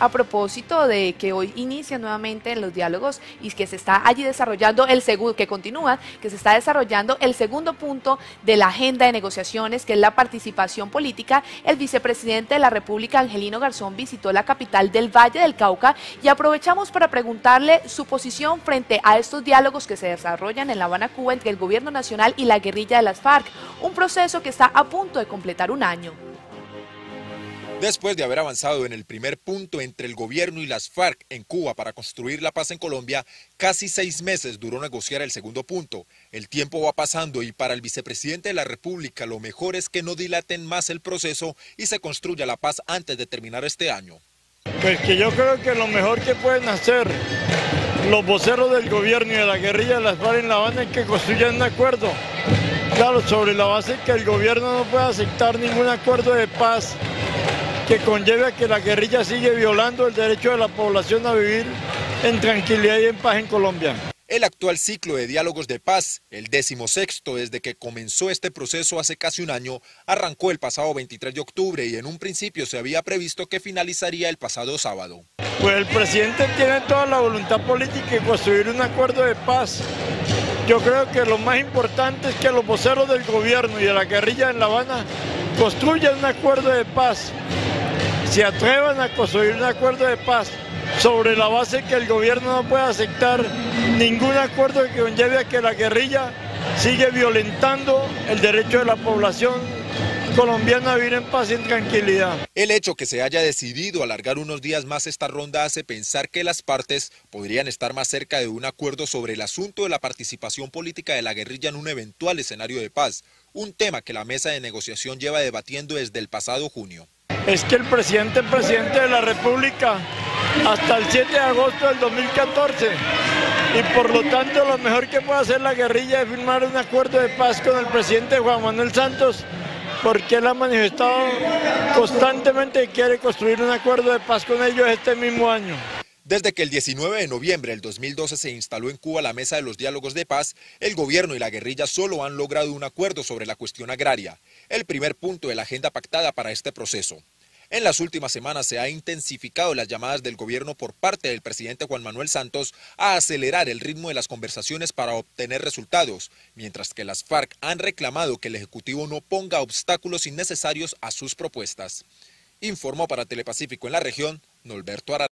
a propósito de que hoy inicia nuevamente los diálogos y que se está allí desarrollando el segundo, que continúa, que se está desarrollando el segundo punto de la agenda de negociaciones, que es la participación política, el vicepresidente de la República, Angelino Garzón, visitó la capital del Valle del Cauca y aprovechamos para preguntarle su posición frente a estos diálogos que se desarrollan en La Habana, Cuba, entre el gobierno nacional y la guerrilla de las FARC, un proceso que está a punto de completar un año. Después de haber avanzado en el primer punto entre el gobierno y las FARC en Cuba para construir la paz en Colombia, casi seis meses duró negociar el segundo punto. El tiempo va pasando y para el vicepresidente de la República lo mejor es que no dilaten más el proceso y se construya la paz antes de terminar este año. Pues que yo creo que lo mejor que pueden hacer los voceros del gobierno y de la guerrilla de las FARC en La Habana es que construyan un acuerdo. Claro, sobre la base que el gobierno no puede aceptar ningún acuerdo de paz que conlleve a que la guerrilla sigue violando el derecho de la población a vivir en tranquilidad y en paz en Colombia. El actual ciclo de diálogos de paz, el decimosexto desde que comenzó este proceso hace casi un año, arrancó el pasado 23 de octubre y en un principio se había previsto que finalizaría el pasado sábado. Pues el presidente tiene toda la voluntad política de construir un acuerdo de paz. Yo creo que lo más importante es que los voceros del gobierno y de la guerrilla en La Habana construyan un acuerdo de paz se atrevan a construir un acuerdo de paz sobre la base que el gobierno no puede aceptar ningún acuerdo que conlleve a que la guerrilla sigue violentando el derecho de la población colombiana a vivir en paz y en tranquilidad. El hecho que se haya decidido alargar unos días más esta ronda hace pensar que las partes podrían estar más cerca de un acuerdo sobre el asunto de la participación política de la guerrilla en un eventual escenario de paz, un tema que la mesa de negociación lleva debatiendo desde el pasado junio es que el presidente es presidente de la República hasta el 7 de agosto del 2014 y por lo tanto lo mejor que puede hacer la guerrilla es firmar un acuerdo de paz con el presidente Juan Manuel Santos porque él ha manifestado constantemente que quiere construir un acuerdo de paz con ellos este mismo año. Desde que el 19 de noviembre del 2012 se instaló en Cuba la mesa de los diálogos de paz, el gobierno y la guerrilla solo han logrado un acuerdo sobre la cuestión agraria, el primer punto de la agenda pactada para este proceso. En las últimas semanas se han intensificado las llamadas del gobierno por parte del presidente Juan Manuel Santos a acelerar el ritmo de las conversaciones para obtener resultados, mientras que las FARC han reclamado que el Ejecutivo no ponga obstáculos innecesarios a sus propuestas. Informó para Telepacífico en la región, Norberto Arara.